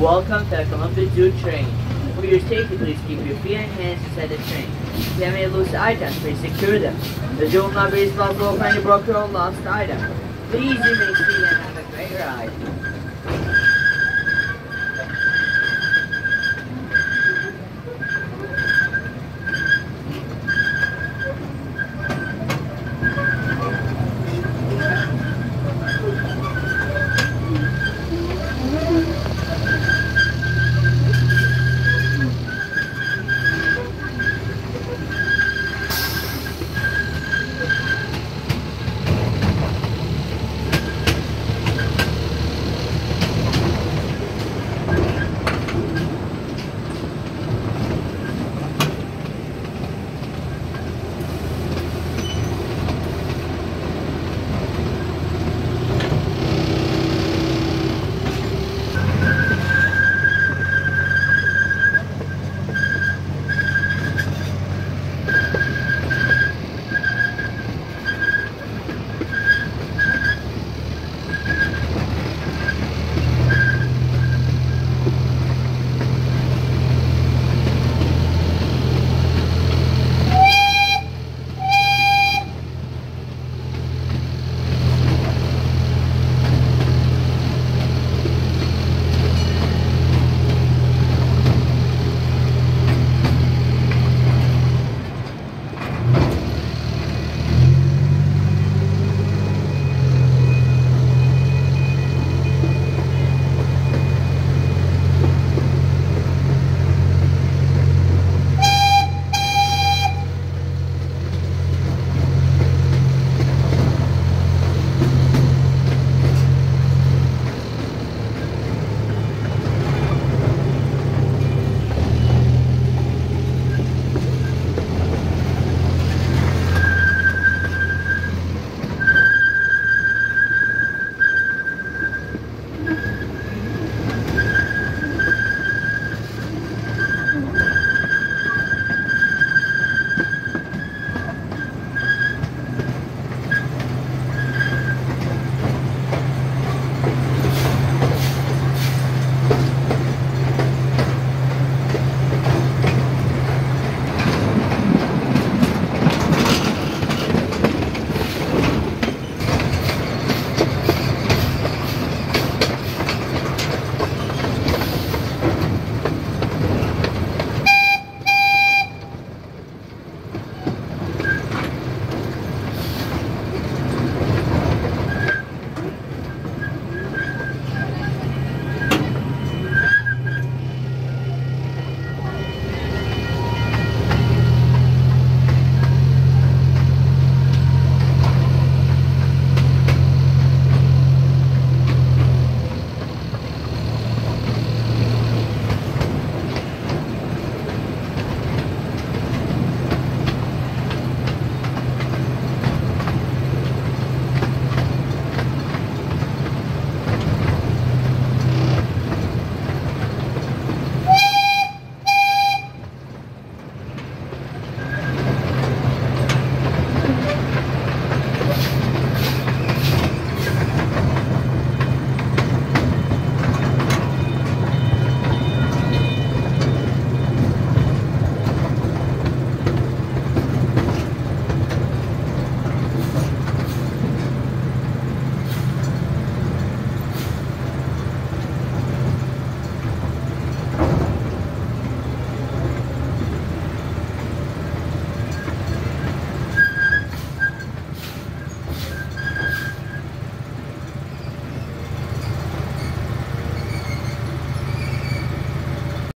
Welcome to the Columbus Zoo train. For your safety, please keep your feet and hands inside the train. If you have any loose items, please secure them. The zoo will not be responsible for any broken or lost item. Please remain seated and have a great ride.